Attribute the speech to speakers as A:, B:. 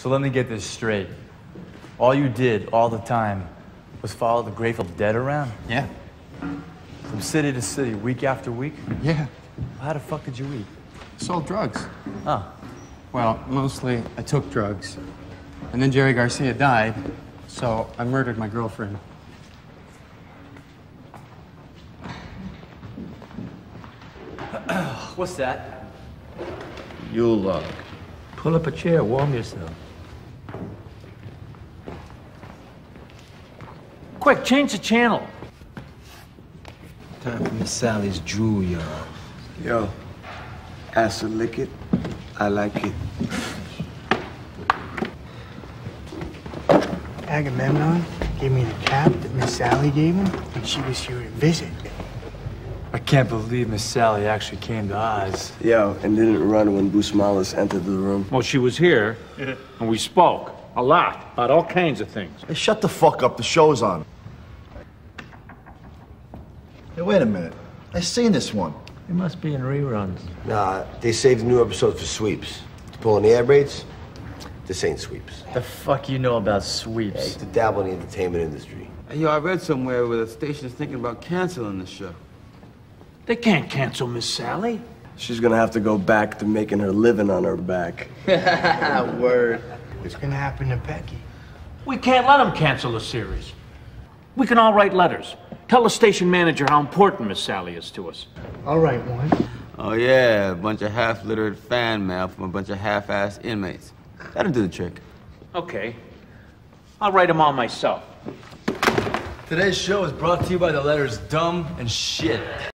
A: So let me get this straight. All you did all the time was follow the Grateful Dead around?
B: Yeah.
A: From city to city, week after week?
B: Yeah.
A: How the fuck did you eat?
B: Sold drugs.
A: Huh.
B: Well, mostly I took drugs. And then Jerry Garcia died, so I murdered my girlfriend.
A: What's that?
C: You'll uh, pull up a chair, warm yourself.
D: Quick, change the channel.
E: Time for Miss Sally's Schoolyard.
F: Yo, ass acid lick it. I like it.
G: Agamemnon gave me the cap that Miss Sally gave him when she was here to visit.
A: I can't believe Miss Sally actually came to Oz.
F: Yo, and didn't run when Busmalis entered the room.
D: Well, she was here, and we spoke a lot about all kinds of things.
H: Hey, shut the fuck up. The show's on. Hey, wait a minute. I seen this one.
C: It must be in reruns.
I: Nah, they saved the new episodes for sweeps. To pull in the air raids, this ain't sweeps.
A: The fuck you know about
I: Hey,
A: sweeps?
I: to dabble in the entertainment industry.
J: Yo, I read somewhere where the station's thinking about canceling the show.
D: They can't cancel Miss Sally.
F: She's gonna have to go back to making her living on her back.
G: Word. What's gonna happen to Becky?
D: We can't let them cancel the series. We can all write letters. Tell the station manager how important Miss Sally is to us.
G: All right, one.
J: Oh, yeah, a bunch of half literate fan mail from a bunch of half assed inmates. That'll do the trick.
D: Okay. I'll write them all myself.
A: Today's show is brought to you by the letters dumb and shit.